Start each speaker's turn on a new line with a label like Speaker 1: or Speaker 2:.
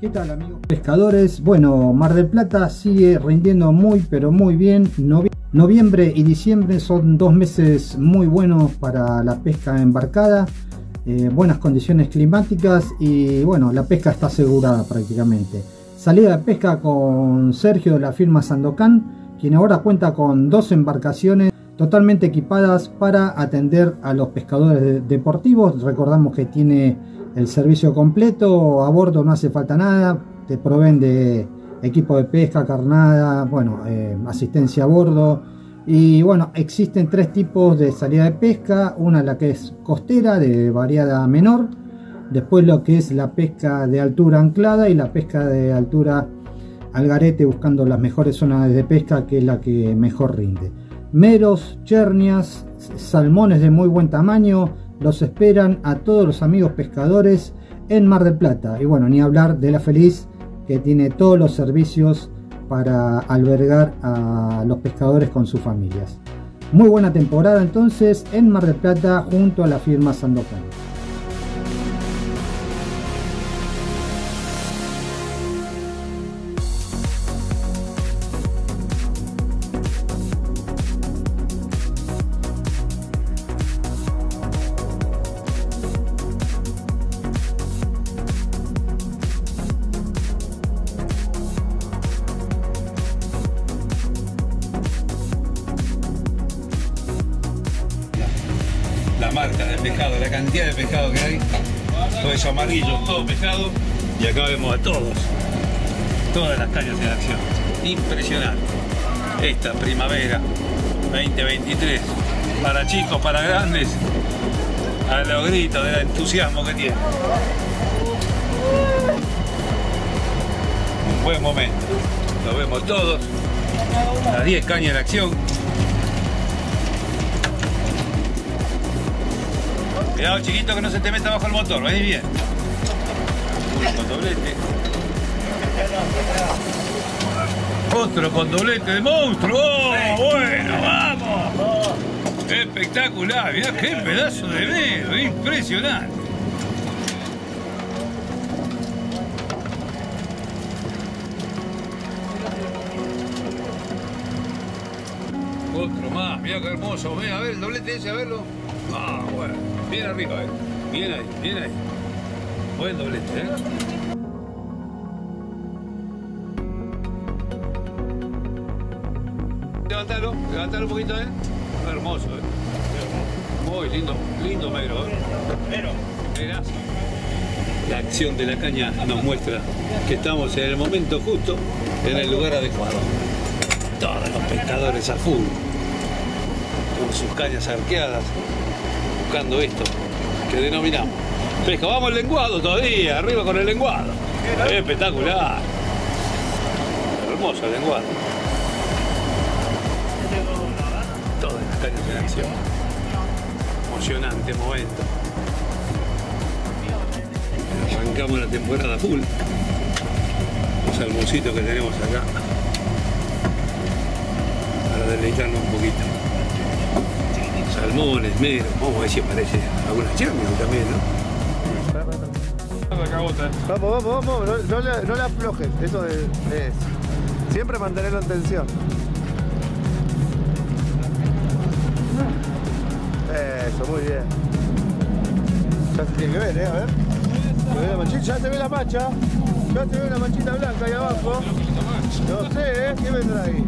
Speaker 1: ¿Qué tal amigos pescadores? Bueno, Mar del Plata sigue rindiendo muy pero muy bien. noviembre y diciembre son dos meses muy buenos para la pesca embarcada. Eh, buenas condiciones climáticas y bueno, la pesca está asegurada prácticamente. Salida de pesca con Sergio de la firma Sandocan, quien ahora cuenta con dos embarcaciones totalmente equipadas para atender a los pescadores deportivos. Recordamos que tiene el servicio completo, a bordo no hace falta nada, te proveen de equipo de pesca, carnada, bueno, eh, asistencia a bordo. Y bueno, existen tres tipos de salida de pesca, una la que es costera de variada menor, después lo que es la pesca de altura anclada y la pesca de altura al garete buscando las mejores zonas de pesca que es la que mejor rinde meros, chernias, salmones de muy buen tamaño, los esperan a todos los amigos pescadores en Mar del Plata. Y bueno, ni hablar de la Feliz, que tiene todos los servicios para albergar a los pescadores con sus familias. Muy buena temporada entonces en Mar del Plata junto a la firma Sandokan.
Speaker 2: Marca de pescado, la cantidad de pescado que hay. Todo eso amarillo, todo pescado. Y acá vemos a todos. Todas las cañas en acción. Impresionante. Esta primavera 2023. Para chicos, para grandes. A los gritos del entusiasmo que tiene. Un buen momento. Lo vemos todos. Las 10 cañas en acción. Cuidado chiquito que no se te meta bajo el motor, venís bien. Uno con doblete. Otro con doblete de monstruo. ¡Oh, bueno, vamos. Espectacular, mirá qué pedazo de dedo, impresionante. Otro más, mirá qué hermoso. Ve, a ver el doblete ese, a verlo. Ah, bueno. Bien arriba, eh. Bien ahí, bien ahí. Buen doblete, eh. Levantalo, levantalo un poquito, eh. Hermoso, eh. Muy lindo, lindo megro, eh. Pero, La acción de la caña nos muestra que estamos en el momento justo, en el lugar adecuado. Todos los pescadores a full, con sus cañas arqueadas, buscando esto que denominamos pesca. Vamos al lenguado todavía, arriba con el lenguado. Espectacular. Hermoso el lenguado. Las cañas en acción. Emocionante momento. Arrancamos la temporada full. Los salmoncitos que tenemos acá. Para deleitarnos un poquito vamos a ver si aparece también, ¿no?
Speaker 3: Vamos, vamos, vamos, no, no le aflojes, eso es, siempre mantenerlo en tensión. Eso, muy bien. Ya se tiene que ver, ¿eh? A ver. Ya se ve la mancha. Ya se ve una manchita blanca ahí abajo. No sé, ¿eh? ¿Qué vendrá ahí?